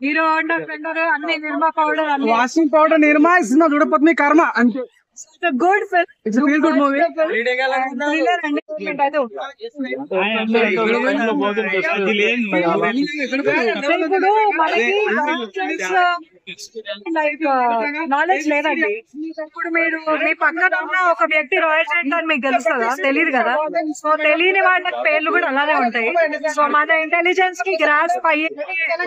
Hero Honda అన్ని Nirma powder washing powder Nirma cinema చూడపోతే మీ కర్మ అంతే. Good film good movie thriller అండి అయితే ఇప్పుడు మనకి లైక్ నాలెడ్జ్ లేదండి. ఇప్పుడు మీరు మీ పక్కన ఉన్న ఒక వ్యక్తి రాయల్ అని మీకు తెలుసు కదా? తెలియదు కదా సో తెలియని వాళ్ళ పేర్లు కూడా అలానే ఉంటాయి. సో మన ఇంటెలిజెన్స్కి గ్రాస్ అయ్యే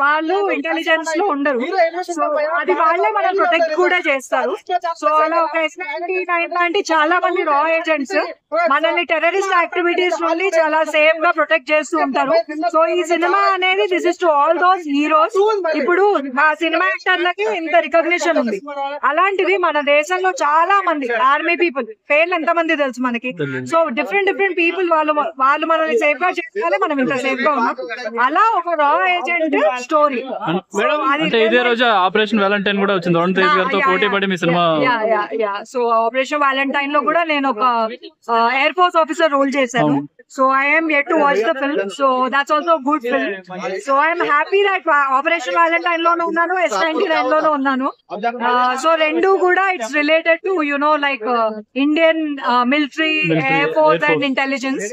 వాళ్ళు ఇంటెలిజెన్స్లో ఉండరు. సో అది వాళ్ళే మనం ప్రొటెక్ట్ కూడా చేస్తారు. సో అలా ఒక ఎస్ నైన్ లాంటి చాలా మంది రా ఏజెంట్స్ మనల్ని టెర్రరిస్ట్ యాక్టివిటీస్ నుండి చాలా సేఫ్గా ప్రొటెక్ట్ చేస్తూ ఉంటారు. సో ఈ సినిమా అనేది this is to all those heroes ఇప్పుడు ఆ సినిమా యాక్టర్లకి ఇంత రికగ్నిషన్ ఉంది. అలాంటివి మన దేశంలో చాలా మంది ఆర్మీ పీపుల్ పేర్లు ఎంత మంది తెలుసు మనకి? సో డిఫరెంట్ డిఫరెంట్ పీపుల్ వాళ్ళు వాళ్ళు మనల్ని సేఫ్గా చేయాలి మనం ఇంత సేఫ్గా ఉన్నాం. అలా ఒక రా ఏజెంట్ స్టోరీ అంటే ఇదే రోజు ఆపరేషన్ వ్యాలంటైన్ కూడా వచ్చింది. వరుణ్ తేజ్ గారితో పోటీ పడి మీ సినిమా సో ఆపరేషన్ వ్యాలంటైన్లో కూడా నేను ఒక ఎయిర్ ఫోర్స్ ఆఫీసర్ రోల్ చేశాను. So I'm yet to watch the film so that's also good film so I'm happy that Operation Valentine లోనూ ఉన్నాను ఎస్ నైన్టీ నైన్ లోనూ ఉన్నాను. సో రెండు కూడా it's related to you know like Indian military air force and intelligence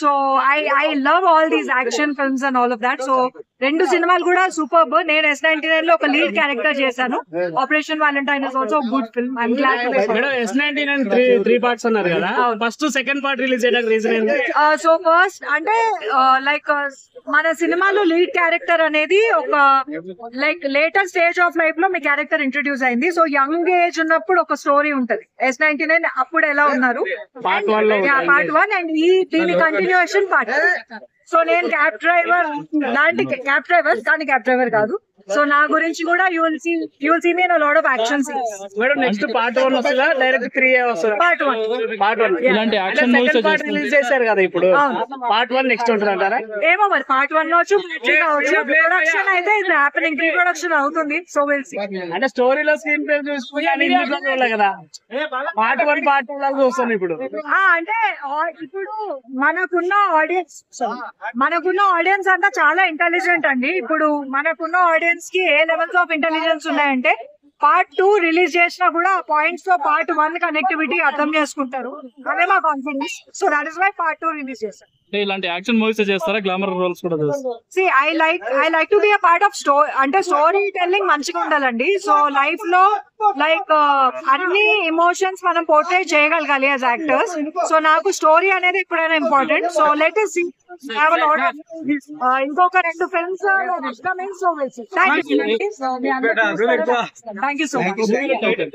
so I I love all these action films and all of that so రెండు సినిమాలు కూడా super నేను ఎస్ నైన్టీ నైన్లో ఒక లీడ్ క్యారెక్టర్ చేశాను. Operation Valentine is also good film I'm glad madam S ninety nine three three parts అన్నారు కదా. First second part release చేయడానికి రీజన్ ఏంటి సో ఫస్ట్ అంటే లైక్ మన సినిమాలో లీడ్ క్యారెక్టర్ అనేది ఒక లైక్ లేటర్ స్టేజ్ ఆఫ్ లైఫ్లో మీ క్యారెక్టర్ ఇంట్రడ్యూస్ అయింది. సో యంగ్ ఏజ్ ఉన్నప్పుడు ఒక స్టోరీ ఉంటది. ఎస్ నైన్టీ నైన్ అప్పుడు ఎలా ఉన్నారు? పార్ట్ వన్ అండ్ ఈ దీని కంటిన్యూషన్ పార్ట్ సో నేను క్యాబ్ డ్రైవర్ లాంటి క్యాబ్ డ్రైవర్ కానీ క్యాబ్ డ్రైవర్ కాదు. సో నా గురించి కూడా you'll see you'll see me lot of action madam next part one వస్తుందా? డైరెక్ట్ త్రీ వస్తుందా? పార్ట్ వన్ పార్ట్ వన్ ఇలాంటి యాక్షన్ మూవీస్ పార్ట్ రిలీజ్ చేశారు కదా ఇప్పుడు. పార్ట్ వన్ నెక్స్ట్ ఉంటుంది అంటారా? ఏమో మరి పార్ట్ వన్ కావచ్చు. ప్రొడక్షన్ అయితే ఇది హ్యాపెనింగ్ ప్రీ ప్రొడక్షన్ అవుతుంది. సో విల్ సీ అంటే స్టోరీలో స్క్రీన్ ప్లే చూసుకుని ఇందులో కదా. పార్ట్ వన్ పార్ట్ టూ లాగా చూస్తాను ఇప్పుడు. ఆ అంటే ఇప్పుడు మనకున్న ఆడియన్స్ మనకున్న ఆడియన్స్ అంతా చాలా ఇంటెలిజెంట్ అండి. ఇప్పుడు మనకున్న ఆడియన్స్ కి ఏ లెవెల్స్ ఆఫ్ ఇంటెలిజెన్స్ ఉన్నాయంటే పార్ట్ టూ రిలీజ్ చేసినా కూడా ఆ పాయింట్స్తో పార్ట్ వన్ కనెక్టివిటీ అర్థం చేసుకుంటారు. అదే మా confidence so that is why part two release చేశారు. ఇలాంటి యాక్షన్ మూవీస్ చేస్తారా? గ్లామర్ రోల్స్ కూడా చేస్తారా? See I like I like to be a part of story అంటే స్టోరీ టెల్లింగ్ మంచిగా ఉండాలండి. సో లైఫ్లో లైక్ అన్ని ఎమోషన్స్ మనం పోర్ట్రేట్ చేయగలగాలి యాజ్ యాక్టర్స్ సో నాకు స్టోరీ అనేది ఎప్పుడైనా ఇంపార్టెంట్ సో లెట్ ఇస్ ఇంకొక రెండు films thank you so much